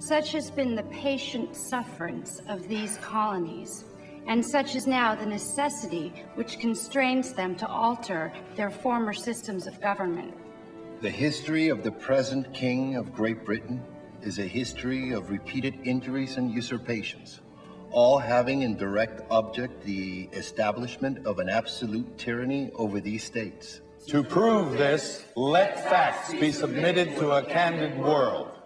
Such has been the patient sufferance of these colonies, and such is now the necessity which constrains them to alter their former systems of government. The history of the present King of Great Britain is a history of repeated injuries and usurpations, all having in direct object the establishment of an absolute tyranny over these states. To prove this, let facts be submitted to a candid world.